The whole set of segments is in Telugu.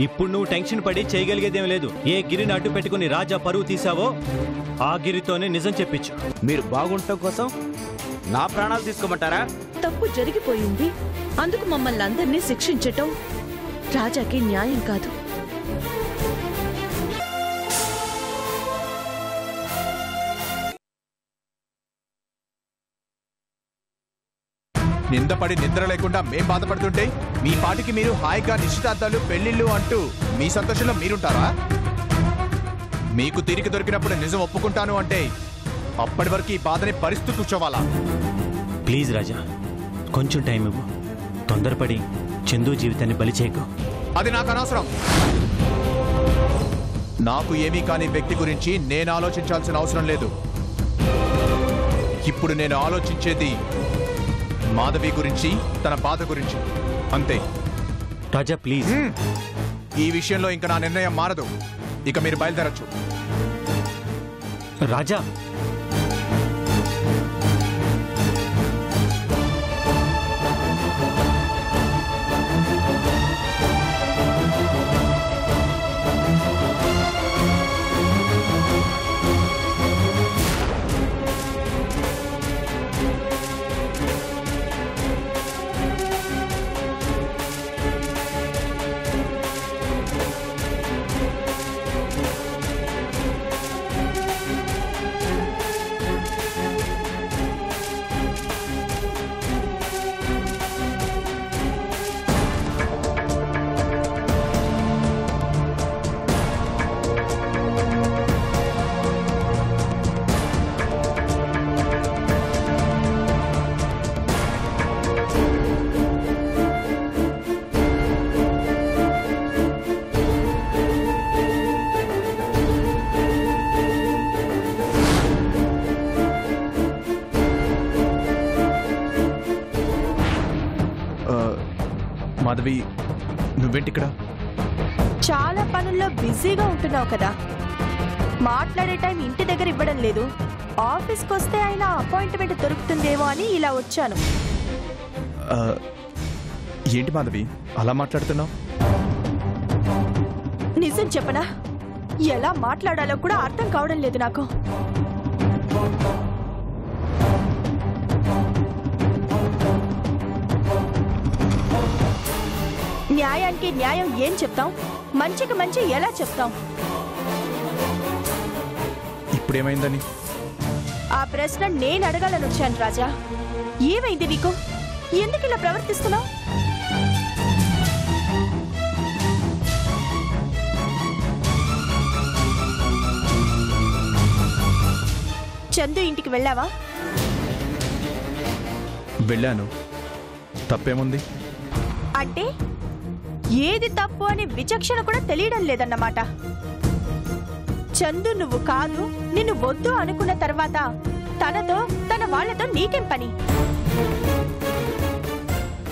ఇప్పుడు నువ్వు టెన్షన్ పడి చేయగలిగేదేం లేదు. ఏ గిరిని అడ్డు పెట్టుకుని రాజా పరువు తీసావో ఆ గిరితోనే నిజం చెప్పించు. మీరు బాగుండటం కోసం నా ప్రాణాలు తీసుకోమంటారా? తప్పు జరిగిపోయింది అందుకు మమ్మల్ని అందరినీ శిక్షించటం రాజాకి న్యాయం కాదు. నిందపడి నిద్ర లేకుండా మేం బాధపడుతుంటే మీ పాటికి మీరు హాయిగా నిశ్చితార్థాలు పెళ్ళిళ్ళు అంటూ మీ సంతోషంలో మీరుంటారా? మీకు తీరిక దొరికినప్పుడు నిజం ఒప్పుకుంటాను అంటే అప్పటి వరకు ఈ బాధని పరిస్థితి కూర్చోవాలా? ప్లీజ్ రాజా కొంచెం టైం ఇవ్వు. తొందరపడి చందు జీవితాన్ని బలి చేయకు. అది నాకు అనవసరం. నాకు ఏమీ కాని వ్యక్తి గురించి నేను ఆలోచించాల్సిన అవసరం లేదు. ఇప్పుడు నేను ఆలోచించేది మాధవి గురించి తన బాధ గురించి. అంతే. రాజా ప్లీజ్. ఈ విషయంలో ఇంకా నా నిర్ణయం మారదు. ఇక మీరు బయలుదేరచ్చు. రాజా మాధవి నువ్వేంటి ఇక్కడ చాలా పనుల్లో బిజీగా ఉంటున్నావు కదా. మాట్లాడే టైం ఇంటి దగ్గర ఇవ్వడం లేదు. ఆఫీస్కి వస్తే అయినా అపాయింట్మెంట్ దొరుకుతుందేమో అని ఇలా వచ్చాను. ఏంటి మాధవి? అలా మాట్లాడుతున్నావు? నిజం చెప్పనా? ఎలా మాట్లాడాలో కూడా అర్థం కావడం లేదు నాకు. న్యాయానికి న్యాయం ఏం చెప్తాం? మంచికి మంచి ఎలా చెప్తాం? ఇప్పుడేమైందని? ఆ ప్రశ్న నేను అడగాలని వచ్చాను రాజా. ఏమైంది నీకు? ఎందుకు ఇలా ప్రవర్తిస్తున్నావు? చందు ఇంటికి వెళ్ళావా? వెళ్ళాను. తప్పేముంది? అంటే? ఏది తప్పు అని విచక్షణ కూడా తెలియడం లేదన్నమాట. చందు నువ్వు కాదు నిన్ను వద్దు అనుకున్న తర్వాత తనతో తన వాళ్ళతో నీకేం పని?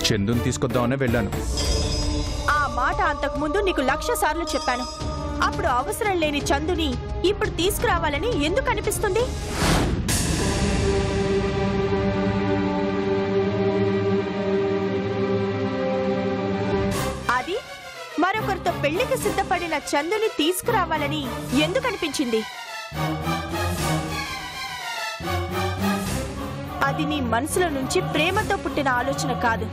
చందుని తీసుకొద్దామనే వెళ్ళాను. ఆ మాట అంతకు ముందు నీకు లక్ష సార్లు చెప్పాను. అప్పుడు అవసరం లేని చందుని ఇప్పుడు తీసుకురావాలని ఎందుకు అనిపిస్తుంది? మరొకరితో పెళ్ళికి సిద్ధపడిన చందుని తీసుకురావాలని ఎందుకు అనిపించింది అది నీ మనసులో నుంచి ప్రేమతో పుట్టిన ఆలోచన కాదు.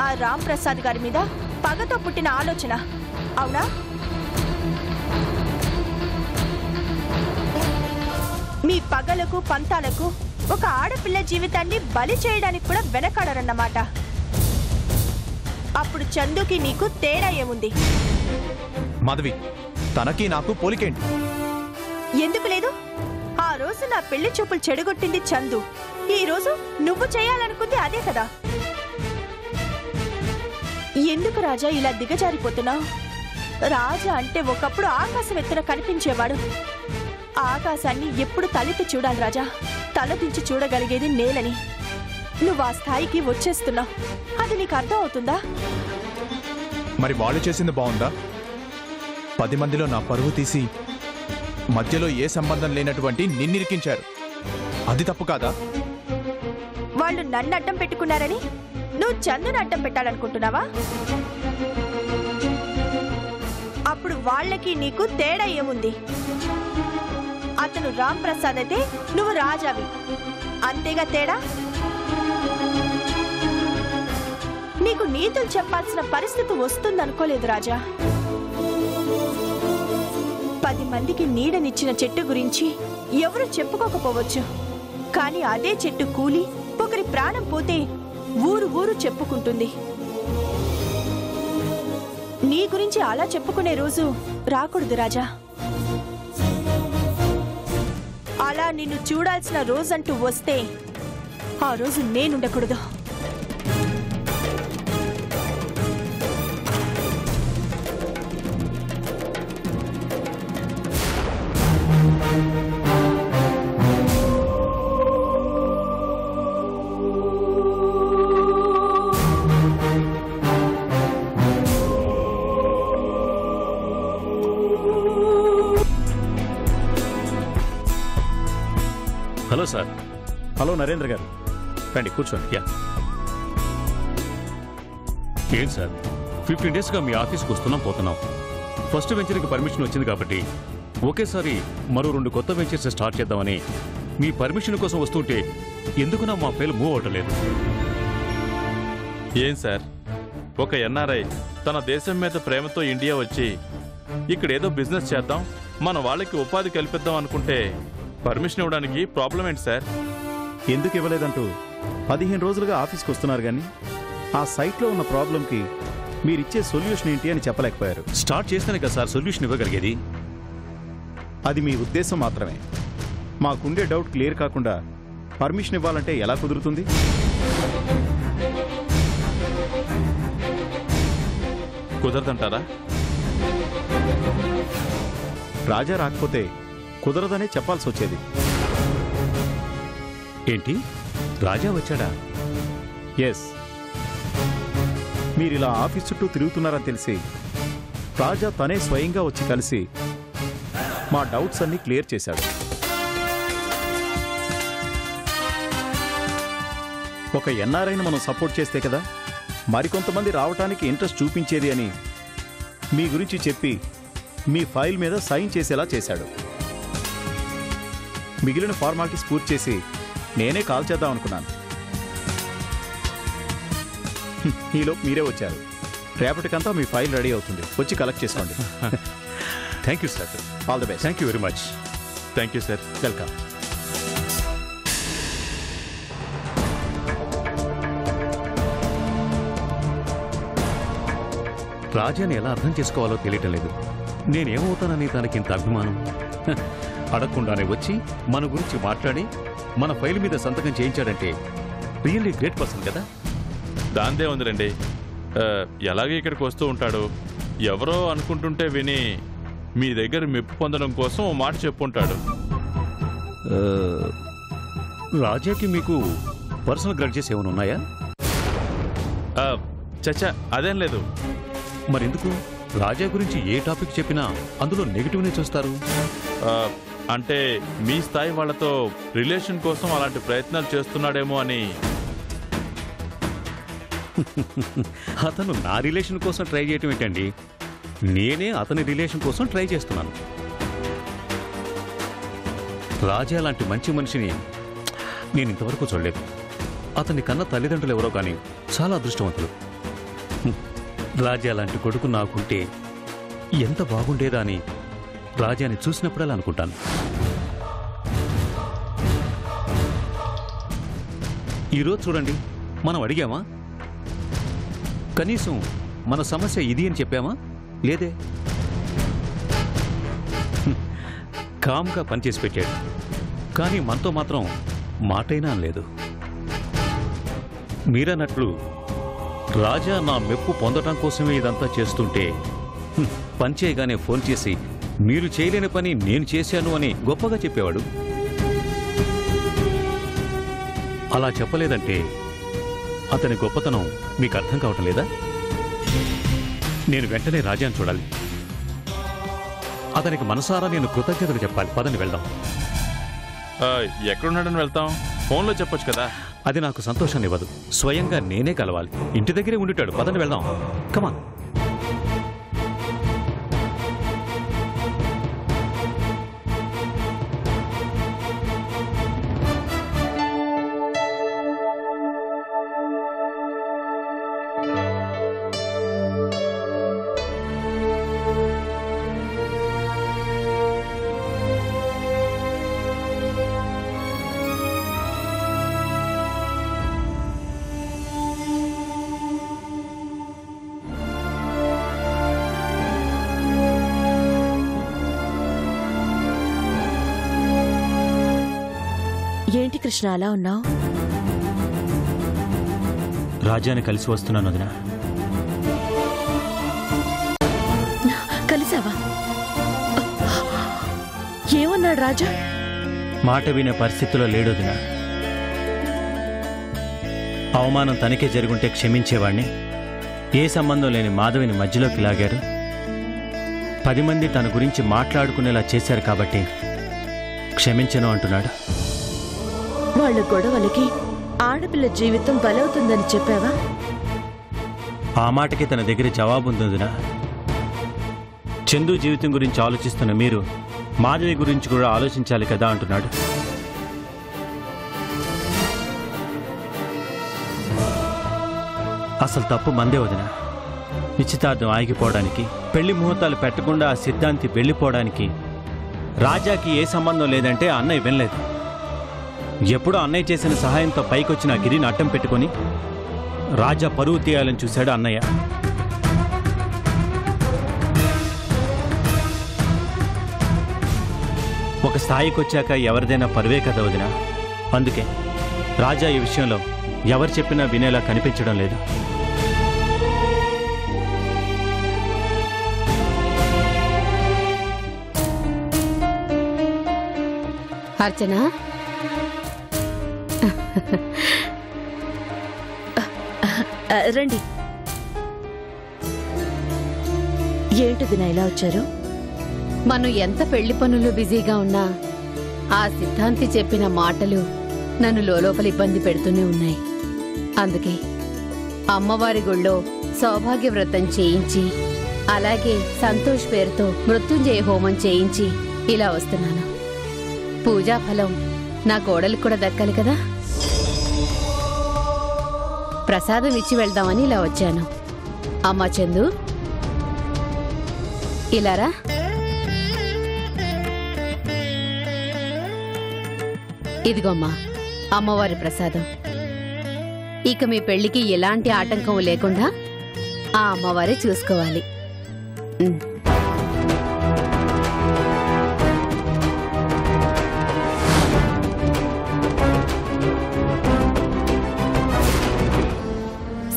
ఆ రామ్ ప్రసాద్ గారి మీద పగతో పుట్టిన ఆలోచన. అవునా? మీ పగలకు పంతాలకు ఒక ఆడపిల్ల జీవితాన్ని బలి చేయడానికి కూడా వెనకాడరన్నమాట. అప్పుడు చందుకి నీకు తేడా ఏముంది? మాధవి తనకి నాకు పోలికేంటి? ఎందుకు లేదు? ఆ రోజు నా పెళ్ళి చూపులు చెడగొట్టింది చందు. ఈ రోజు నువ్వు చేయాలనుకుంది అదే కదా. ఎందుకు రాజా ఇలా దిగజారిపోతున్నావు రాజా అంటే ఒకప్పుడు ఆకాశం ఎత్తున కనిపించేవాడు. ఆకాశాన్ని ఎప్పుడు తలెత్తి చూడాలి రాజా. తలదించి చూడగలిగేది నేలని నువ్వు ఆ స్థాయికి వచ్చేస్తున్నావు అది నీకు అర్థం అవుతుందా? మరి వాళ్ళు చేసింది బాగుందా? పది మందిలో నా పరువు తీసి మధ్యలో ఏ సంబంధం లేనటువంటి నిన్నిరికించారు. అది తప్పు కాదా? వాళ్ళు నన్ను అడ్డం పెట్టుకున్నారని నువ్వు చందును అడ్డం పెట్టాలనుకుంటున్నావా? అప్పుడు వాళ్ళకి నీకు తేడా ఏముంది? అతను రామ్ ప్రసాద్ అయితే నువ్వు రాజావి. అంతేగా తేడా? నీకు నీతులు చెప్పాల్సిన పరిస్థితి వస్తుందనుకోలేదు రాజా. మందికి నీడనిచ్చిన చెట్టు గురించి ఎవరు చెప్పుకోకపోవచ్చు. కానీ అదే చెట్టు కూలి ఒకరి ప్రాణం పోతే ఊరు ఊరు చెప్పుకుంటుంది. నీ గురించి అలా చెప్పుకునే రోజు రాకూడదు రాజా. అలా నిన్ను చూడాల్సిన రోజంటూ వస్తే ఆ రోజు నేనుండకూడదు. నరేంద్ర గారు. రండి కూర్చోండి. యా. ఏంటి సార్? ఫిఫ్టీన్ డేస్గా మీ ఆఫీస్కి వస్తున్నాం పోతున్నాం. ఫస్ట్ వెంచర్కి పర్మిషన్ వచ్చింది కాబట్టి ఒకేసారి మరో రెండు కొత్త వెంచర్స్ స్టార్ట్ చేద్దామని మీ పర్మిషన్ కోసం వస్తుంటే ఎందుకునా మా ఫైల్ మూవ్ అవటలేదు ఏం సార్? ఒక ఎన్ఆర్ఐ తన దేశం మీద ప్రేమతో ఇండియా వచ్చి ఇక్కడ ఏదో బిజినెస్ చేద్దాం మన వాళ్ళకి ఉపాధి కల్పిద్దాం అనుకుంటే పర్మిషన్ ఇవ్వడానికి ప్రాబ్లం ఏంటి సార్? ఎందుకు ఇవ్వలేదంటూ పదిహేను రోజులుగా ఆఫీస్కి వస్తున్నారు కానీ ఆ సైట్లో ఉన్న ప్రాబ్లంకి మీరిచ్చే సొల్యూషన్ ఏంటి అని చెప్పలేకపోయారు. స్టార్ట్ చేస్తేనే కదా సార్ సొల్యూషన్ ఇవ్వగలిగేది. అది మీ ఉద్దేశం మాత్రమే. మాకుండే డౌట్ క్లియర్ కాకుండా పర్మిషన్ ఇవ్వాలంటే ఎలా కుదురుతుంది? కుదరదంటారా? రాజా రాకపోతే కుదరదనే చెప్పాల్సి వచ్చేది ఏంటి? రాజా వచ్చాడా? ఎస్ మీరిలా ఆఫీస్ చుట్టూ తిరుగుతున్నారని తెలిసి రాజా తనే స్వయంగా వచ్చి కలిసి మా డౌట్స్ అన్ని క్లియర్ చేశాడు. ఒక ఎన్ఆర్ఐని మనం సపోర్ట్ చేస్తే కదా మరికొంతమంది రావటానికి ఇంట్రెస్ట్ చూపించేది అని మీ గురించి చెప్పి మీ ఫైల్ మీద సైన్ చేసేలా చేశాడు. మిగిలిన ఫార్మాలిటీస్ పూర్తి చేసి నేనే కాల్ చేద్దాం అనుకున్నాను. ఈలోపు మీరే వచ్చారు. రేపటికంతా మీ ఫైల్ రెడీ అవుతుంది. వచ్చి కలెక్ట్ చేసుకోండి. Thank you sir all the best thank you very much thank you sir welcome రాజాని ఎలా అర్థం చేసుకోవాలో తెలియటం లేదు. నేనేమవుతానని తనకి ఇంత అభిమానం అడగకుండానే వచ్చి మన గురించి మాట్లాడి మన ఫైల్ మీద సంతకం చేయించాడంటే రియల్లీ గ్రేట్ పర్సన్ కదా. దాందే ఉందిరండి. ఎలాగే ఇక్కడికి వస్తూ ఉంటాడు. ఎవరో అనుకుంటుంటే విని మీ దగ్గర మెప్పు పొందడం కోసం ఓ మాట చెప్పుంటాడు. రాజాకి మీకు పర్సనల్ గ్రడ్జెస్ ఏమైనా ఉన్నాయా? చచ్చా అదేం లేదు. మరెందుకు? రాజా గురించి ఏ టాపిక్ చెప్పినా అందులో నెగిటివ్నే చూస్తారు. అంటే మీ స్థాయి వాళ్ళతో రిలేషన్ కోసం అలాంటి ప్రయత్నాలు చేస్తున్నాడేమో అని. అతను నా రిలేషన్ కోసం ట్రై చేయటం ఏంటండి? నేనే అతని రిలేషన్ కోసం ట్రై చేస్తున్నాను. రాజా లాంటి మంచి మనిషిని నేను ఇంతవరకు చూడలేదు. అతని కన్న తల్లిదండ్రులు ఎవరో కానీ చాలా అదృష్టవంతులు. రాజా లాంటి కొడుకు నాకుంటే ఎంత బాగుండేదా అని రాజాని చూసినప్పుడల్లా అనుకుంటాను. ఈరోజు చూడండి మనం అడిగామా? కనీసం మన సమస్య ఇది అని చెప్పామా? లేదే. కామ్గా పనిచేసి పెట్టాడు. కానీ మనతో మాత్రం మాటైనా లేదు మీరన్నట్లు రాజా నా మెప్పు పొందటం కోసమే ఇదంతా చేస్తుంటే పనిచేయగానే పని చేయగానే ఫోన్ చేసి మీరు చేయలేని పని నేను చేశాను అని గొప్పగా చెప్పేవాడు. అలా చెప్పలేదంటే అతని గొప్పతనం మీకు అర్థం కావటం లేదా? నేను వెంటనే రాజాను చూడాలి. అతనికి మనసారా నేను కృతజ్ఞతలు చెప్పాలి. పదని వెళ్దాం. ఎక్కడున్నాడని వెళ్తాం? ఫోన్లో చెప్పొచ్చు కదా. అది నాకు సంతోషాన్ని ఇవ్వదు. స్వయంగా నేనే కలవాలి. ఇంటి దగ్గరే ఉండిటాడు. పదని వెళ్దాం. కమాన్ ఏంటి కృష్ణ అలా ఉన్నావు? రాజాని కలిసి వస్తున్నాను వదిన కలిసావా? ఏమన్నాడు రాజా? మాట వినే పరిస్థితిలో లేడు వదిన అవమానం తనకే జరుగుంటే క్షమించేవాణ్ణి. ఏ సంబంధం లేని మాధవిని మధ్యలోకి లాగారు. పది మంది తన గురించి మాట్లాడుకునేలా చేశారు కాబట్టి క్షమించను అంటున్నాడు. వాళ్ళ గొడవలకి ఆడపిల్ల జీవితం బలవుతుందని చెప్పావా? ఆ మాటకి తన దగ్గర జవాబు ఉంది చందు జీవితం గురించి ఆలోచిస్తున్న మీరు మాధవి గురించి కూడా ఆలోచించాలి కదా అంటున్నాడు. అసలు తప్పు మందే వదిన. నిశ్చితార్థం ఆగిపోవడానికి పెళ్ళి ముహూర్తాలు పెట్టకుండా ఆ సిద్ధాంతి వెళ్ళిపోవడానికి రాజాకి ఏ సంబంధం లేదంటే అన్నయ్య వినలేదు. ఎప్పుడో అన్నయ్య చేసిన సహాయంతో పైకొచ్చిన గిరిని అడ్డం పెట్టుకొని రాజా పరువు తీయాలని చూశాడు అన్నయ్య. ఒక స్థాయికి వచ్చాక ఎవరిదైనా పరువే కదా వదిన? అందుకే రాజా ఈ విషయంలో ఎవరు చెప్పినా వినేలా కనిపించడం లేదు. అర్చనా? రండి. ఏంటిది నా ఇలా వచ్చారు? మనం ఎంత పెళ్ళి పనులు బిజీగా ఉన్నా ఆ సిద్ధాంతి చెప్పిన మాటలు నన్ను లోపల ఇబ్బంది పెడుతూనే ఉన్నాయి. అందుకే అమ్మవారి గుళ్ళో సౌభాగ్య వ్రతం చేయించి అలాగే సంతోష్ పేరుతో మృత్యుంజయ హోమం చేయించి ఇలా వస్తున్నాను. పూజా ఫలం నా కోడలికి కూడా దక్కాలి కదా? ప్రసాదం ఇచ్చి వెళ్దామని ఇలా వచ్చాను. అమ్మా చందు. ఇలారా ఇదిగోమ్మా అమ్మవారి ప్రసాదం. ఇక మీ పెళ్ళికి ఎలాంటి ఆటంకం లేకుండా ఆ అమ్మవారే చూసుకోవాలి.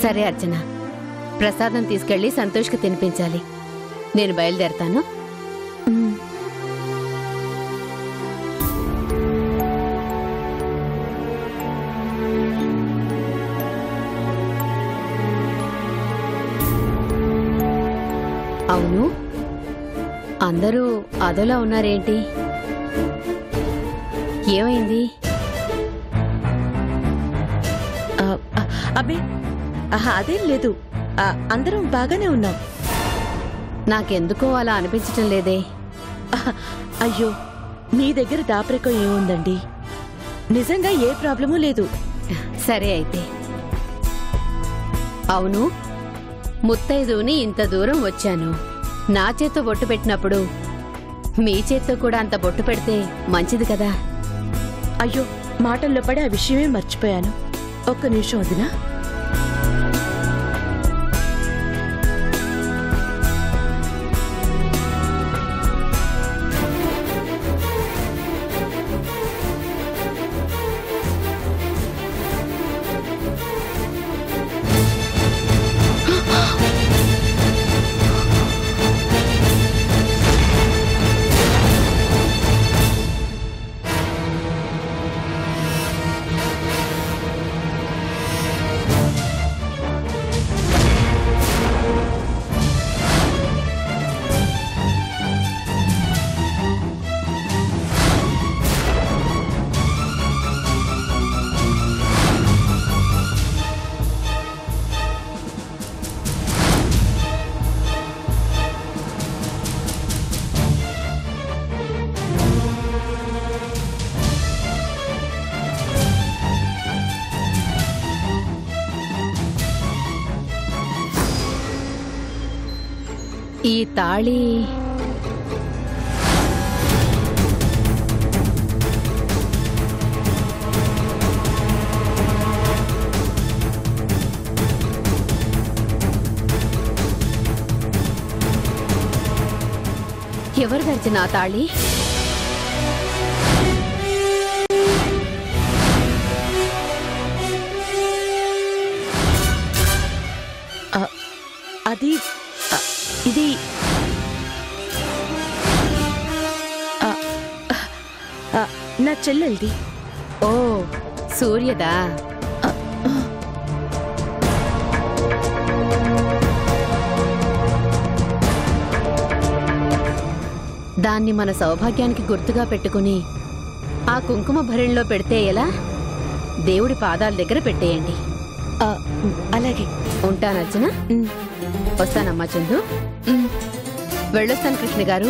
సరే అర్చన. ప్రసాదం తీసుకెళ్ళి సంతోష్కి తినిపించాలి. నేను బయలుదేరతాను. అవును. అందరూ అదోలా ఉన్నారేంటి? ఏమైంది? అబ్బే ఆహా, అదేం లేదు. అందరం బాగానే ఉన్నాం. నాకెందుకో అలా అనిపించటం లేదే. అయ్యో మీ దగ్గర దాపరికం ఏముందండి? నిజంగా ఏ ప్రాబ్లమూ లేదు. సరే అయితే. అవును ముత్తైదుని ఇంత దూరం వచ్చాను. నా చేత్తో బొట్టు పెట్టినప్పుడు మీ చేత్తో కూడా అంత బొట్టు పెడితే మంచిది కదా. అయ్యో మాటల్లో పడి ఆ విషయమే మర్చిపోయాను. ఒక్క నిమిషం వదినా. తాళి ఎవరు తెరిచిన ఆ తాళి అది ఇది నా చెల్లెల్ది. ఓ సూర్యదా? దాన్ని మన సౌభాగ్యానికి గుర్తుగా పెట్టుకుని ఆ కుంకుమ భరణిలో పెడితే ఎలా? దేవుడి పాదాల దగ్గర పెట్టేయండి. అలాగే. ఉంటానర్చన ఉమ్, వస్తానమ్మా చందు. వెళ్ళొస్తాను కృష్ణ గారు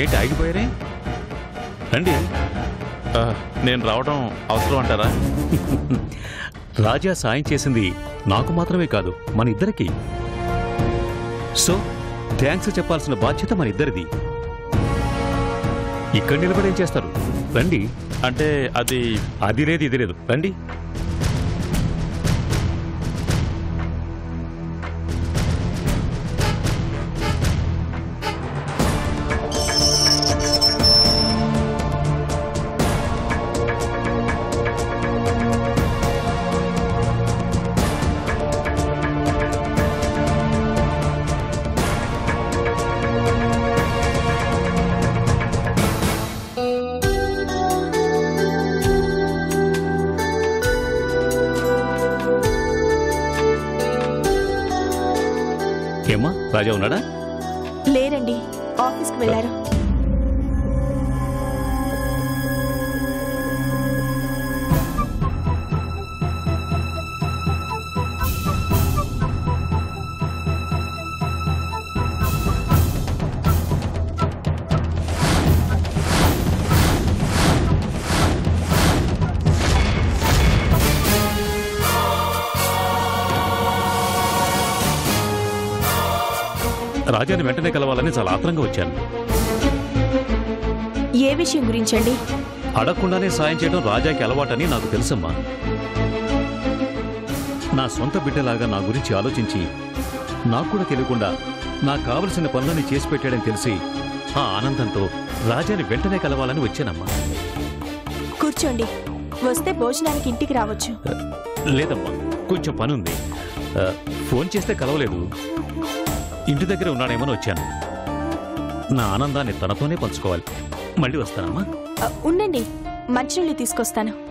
ఏంటి ఆగిపోయారే? రండి. నేను రావడం అవసరం అంటారా? రాజా సాయం చేసింది నాకు మాత్రమే కాదు మన ఇద్దరికి. సో థ్యాంక్స్ చెప్పాల్సిన బాధ్యత మన ఇద్దరిది. ఇక్కడ నిలబడి ఏం చేస్తారు? రండి. అంటే అది అది లేదు ఇది లేదు. రండి. రాజా ఉన్నాడా? లేరండి. ఆఫీస్కి వెళ్ళారు. రాజాని వెంటనే కలవాలని చాలా ఆత్రంగా వచ్చాను. ఏ విషయం గురించండి? అడగకుండానే సాయం చేయడం రాజాకి అలవాటని నాకు తెలుసమ్మా. నా సొంత బిడ్డలాగా నా గురించి ఆలోచించి నాకు కూడా తెలియకుండా నాకు కావలసిన పనులని చేసి పెట్టాడని తెలిసి ఆ ఆనందంతో రాజాని వెంటనే కలవాలని వచ్చానమ్మా. కూర్చోండి. వస్తే భోజనానికి ఇంటికి రావచ్చు. లేదమ్మా కొంచెం పనుంది. ఫోన్ చేస్తే కలవలేదు. ఇంటి దగ్గర ఉన్నాడేమని వచ్చాను. నా ఆనందాన్ని తనతోనే పంచుకోవాలి. మళ్ళీ వస్తానమ్మా. ఆ, ఉండండి. మంచినీళ్ళు తీసుకొస్తాను.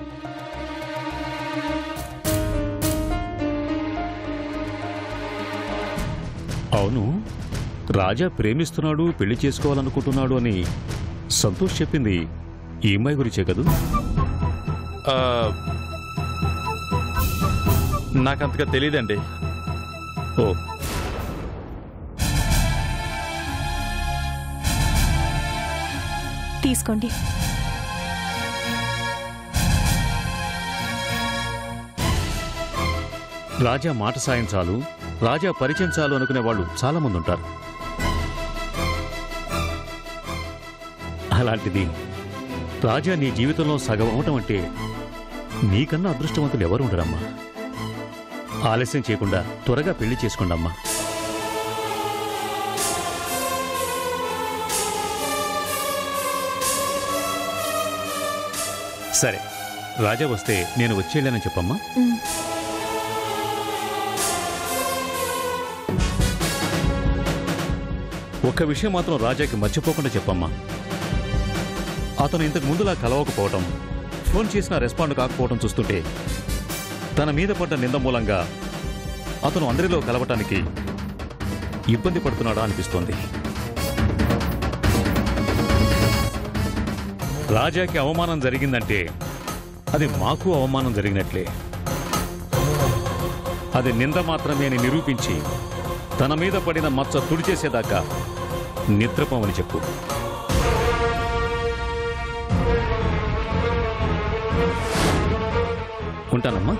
అవును. రాజా ప్రేమిస్తున్నాడు పెళ్ళి చేసుకోవాలనుకుంటున్నాడు అని సంతోష్ చెప్పింది ఈ అమ్మాయి గురించే కదూ? ఆ, నాకంతగా తెలియదండి ఓ తీసుకోండి. రాజా మాట సాయం చాలు. రాజా పరిచయం చాలు అనుకునే వాళ్ళు చాలా మంది ఉంటారు అలాంటిది రాజా నీ జీవితంలో సగం అవటం అంటే నీకన్నా అదృష్టవంతులు ఎవరు ఉండరమ్మా ఆలస్యం చేయకుండా త్వరగా పెళ్ళి చేసుకోండమ్మా. సరే రాజా వస్తే నేను వచ్చేళ్ళని చెప్పమ్మా. ఒక్క విషయం మాత్రం రాజాకి మర్చిపోకుండా చెప్పమ్మా. అతను ఇంతకు ముందులా కలవకపోవటం ఫోన్ చేసినా రెస్పాండ్ కాకపోవటం చూస్తుంటే తన మీద పడ్డ నింద మూలంగా అతను అందరిలో కలవటానికి ఇబ్బంది పడుతున్నాడా అనిపిస్తోంది. రాజాకి అవమానం జరిగిందంటే అది మాకు అవమానం జరిగినట్లే. అది నింద మాత్రమే అని నిరూపించి తన మీద పడిన మచ్చ తుడిచేసేదాకా నిద్రపోమని చెప్పు. ఉంటానమ్మా.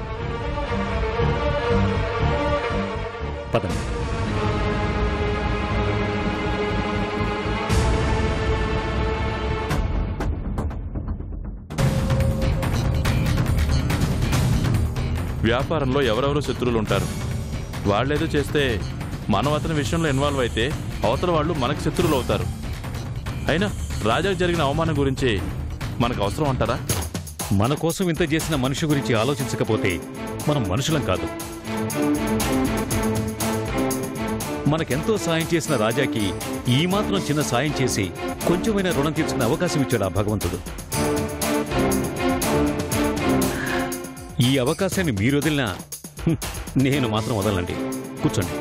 పదండి. వ్యాపారంలో ఎవరెవరో శత్రువులు ఉంటారు వాళ్ళేదో చేస్తే మనం అతని విషయంలో ఇన్వాల్వ్ అయితే అవతల వాళ్ళు మనకు శత్రువులు అవుతారు అయినా రాజాకు జరిగిన అవమానం గురించి మనకు అవసరం అంటారా? మన కోసం ఇంత చేసిన మనిషి గురించి ఆలోచించకపోతే మనం మనుషులం కాదు. మనకెంతో సాయం చేసిన రాజాకి ఈ మాత్రం చిన్న సాయం చేసి కొంచెమైనా రుణం తీర్చుకునే అవకాశం ఇచ్చాడు ఆ భగవంతుడు. ఈ అవకాశాన్ని మీరు వదిలినా నేను మాత్రం వదలండి కూర్చోండి.